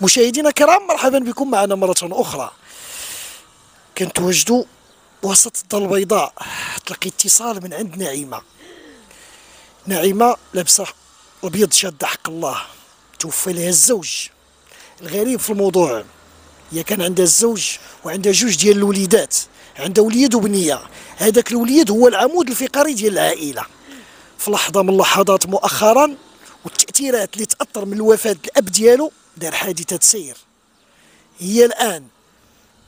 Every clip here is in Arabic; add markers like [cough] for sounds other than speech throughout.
مشاهدينا الكرام مرحبا بكم معنا مرة أخرى. كنتواجدوا وسط الدار البيضاء تلقي اتصال من عند نعيمة. نعيمة لابسة أبيض شادة حق الله توفى لها الزوج. الغريب في الموضوع هي كان عندها الزوج وعندها جوج ديال الوليدات عندها وليد وبنية. هذاك الوليد هو العمود الفقري ديال العائلة. في لحظة من اللحظات مؤخرا والتأثيرات اللي تأثر من الوفاة الاب ديالو دار حادثه سير هي الآن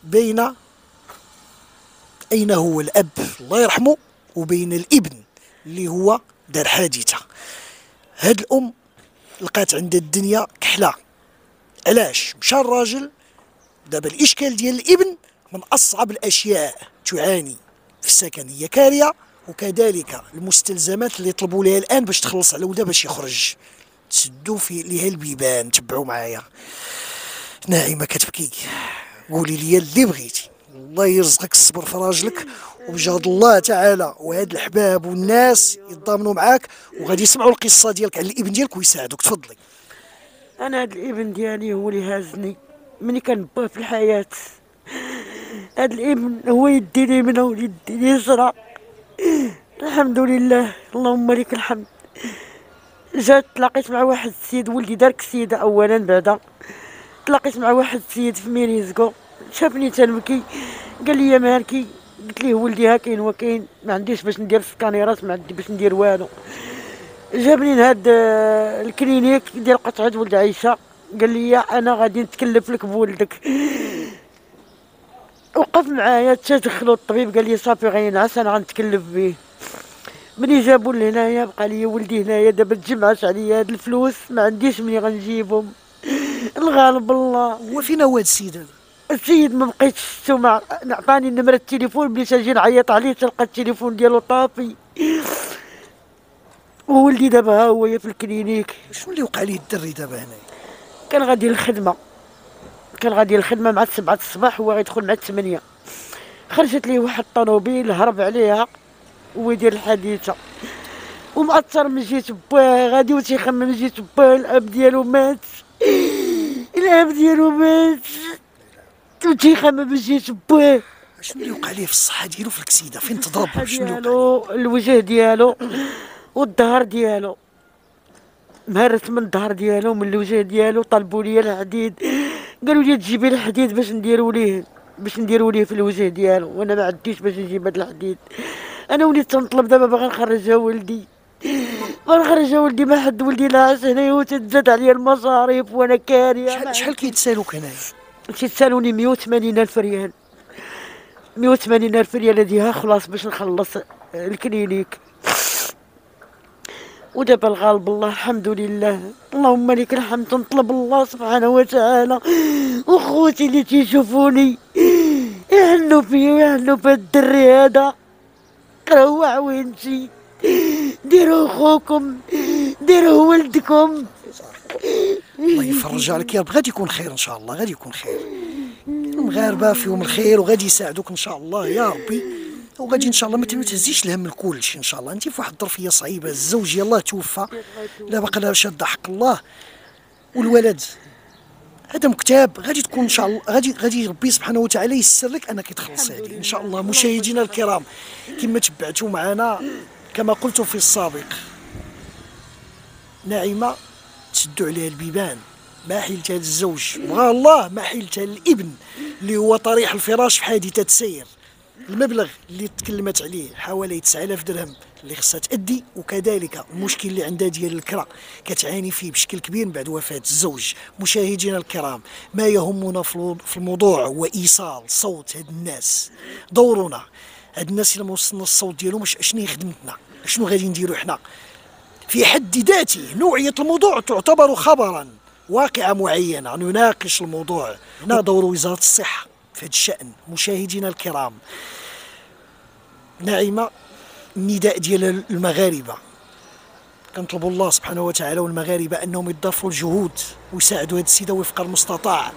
بين أين هو الأب؟ الله يرحمه وبين الإبن اللي هو دار حادثه هاد الأم لقات عندها الدنيا كحلة. علاش؟ مشى الراجل دابا الإشكال ديال الإبن من أصعب الأشياء. تعاني في السكن هي كاريه وكذلك المستلزمات اللي طلبوا لها الآن باش تخلص على ولدها باش يخرج. تسدوا في ليها البيبان تبعوا معايا. ناعمة كتبكي. قولي لي اللي بغيتي. الله يرزقك الصبر في راجلك وبجهد الله تعالى. وهاد الحباب والناس يتضامنوا معاك وغادي يسمعوا القصة ديالك على الابن ديالك ويساعدوك. تفضلي. أنا هاد الابن ديالي هو اللي هازني ملي كنباه في الحياة. هاد الابن هو يدي اليمنى ويدي اليسرى. الحمد لله. اللهم لك الحمد. جات تلاقيت مع واحد السيد ولدي دار كسيده اولا بعدا. تلاقيت مع واحد السيد في ميريزكو شافني تنبكي قال لي مالكي قلت ليه ولدي ها كاين وكاين؟ ما عنديش باش ندير سكانيرات ما عندي باش ندير والو. جابني لهاد آه، ال clinique ديال قطعة ولد عيشة قال لي أنا غادي نتكلف لك بولدك. وقف معايا حتى دخلوا الطبيب قال لي صافي غينعس أنا غنتكلف به ملي جابوا لهنايا بقى لي ولدي هنايا دابا تجمعش عليا هاد الفلوس ما عنديش مني غنجيبهم. الغالب الله هو فين هو هاد السيد هذا؟ السيد ما بقيتش شفتو مع عطاني نمرة التليفون بديت نجي نعيط عليه تلقى التليفون ديالو طافي. وولدي دابا ها هو في الكلينيك. شنو اللي وقع ليه الدري دابا هنايا؟ كان غادي للخدمة. كان غادي للخدمة مع السبعة الصباح هو غيدخل مع الثمانية. خرجت ليه واحد الطوموبيل هرب عليها. ويدير الحادثة ومعطر من جيت باه غادي وتيخمم جيت باه الأب ديالو مات. [gasps] الأب ديالو مات. وتيخمم من جيت باه شنو اللي وقع ليه في الصحة ديالو في الكسيدة؟ فين تضرب؟ شنو اللي وقع؟ ديالو الوجه ديالو والظهر ديالو. مهرت من الظهر ديالو من الوجه ديالو طلبوا لي الحديد. قالوا لي تجيبي الحديد باش نديروا ليه باش نديروا ليه في الوجه ديالو. وأنا ما عنديش باش نجيب هاد الحديد. أنا وليت تنطلب دابا باغي نخرجها ولدي. باغي نخرجها ولدي ما حد ولدي لا عاش هنايا وتتزاد عليا المصاريف وأنا كارية. شحال شحال كيتسالوك هنايا؟ تيسالوني 180 ألف ريال. 180 ألف ريال هذه خلاص باش نخلص الكلينيك. ودابا الغالب الله الحمد لله. اللهم لك الحمد نطلب الله سبحانه وتعالى. وخوتي اللي تيشوفوني يهنوا فيا ويهنوا في الدري هذا. راهو عوينتي ديروا خوكم ديروا ولدكم. الله يفرج عليك يا رب. غادي يكون خير إن شاء الله غادي يكون خير. المغاربه فيهم الخير وغادي يساعدوك إن شاء الله يا ربي. وغادي إن شاء الله ما تهزيش الهم لكلشي إن شاء الله. انت في واحد الظرفية صعيبة الزوج يلاه توفى. لا باقي لها شاده حق الله. والولد؟ هذا مكتاب غادي تكون إن شاء الله غادي غادي ربي سبحانه وتعالى ييسر لك أنك تخلصي هذه. إن شاء الله مشاهدينا الكرام كما تبعتوا معنا كما قلت في السابق ناعمه تسدوا عليها البيبان ما حيلتها للزوج بغى الله ما حيلتها للابن اللي هو طريح الفراش في حادثة سير المبلغ اللي تكلمت عليه حوالي 9000 درهم اللي خصها تأدي وكذلك المشكل اللي عندها ديال الكرا. كتعاني فيه بشكل كبير بعد وفاة الزوج. مشاهدينا الكرام ما يهمنا في الموضوع هو إيصال صوت هاد الناس. دورنا. هاد الناس اللي ما وصلنا الصوت ديالهم شنو خدمتنا؟ شنو غادي نديرو حنا؟ في حد ذاته نوعية الموضوع تعتبر خبرا واقعة معينة. نناقش الموضوع. هنا دور وزارة الصحة. في هذا الشأن مشاهدينا الكرام. ناعمة النداء ديال المغاربة. كنطلبوا الله سبحانه وتعالى والمغاربة أنهم يضافوا الجهود ويساعدوا هذه السيدة وفق المستطاع.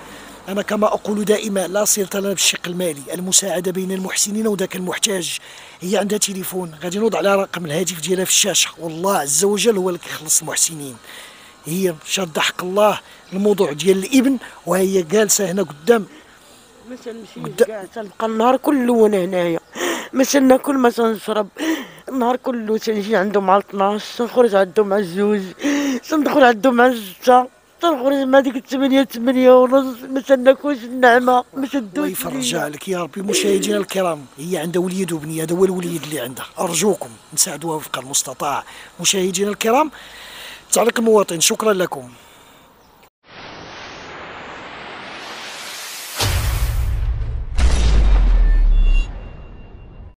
أنا كما أقول دائما لا صلة لنا بالشق المالي. المساعدة بين المحسنين وذاك المحتاج. هي عندها تليفون. غادي نوضع على رقم الهاتف ديالها في الشاشة. والله عز وجل هو اللي كيخلص المحسنين. هي شاده حق الله الموضوع ديال الإبن وهي جالسة هنا قدام. ما تنمشيش كاع تنبقى النهار كله وأنا هنايا. ما تناكل ما تنشرب النهار كله تنجي عنده مع 12 تنخرج عنده مع الزوج تندخل عنده مع الستة تنخرج مع ديك الثمانية ثمانية ونص ما تناكلش النعمة ما الله تدوش يفرج عليك يا ربي مشاهدينا الكرام هي عندها وليد وبنيه هذا هو الوليد اللي عندها. أرجوكم نساعدوها وفق المستطاع. مشاهدينا الكرام تعليق المواطن شكرا لكم.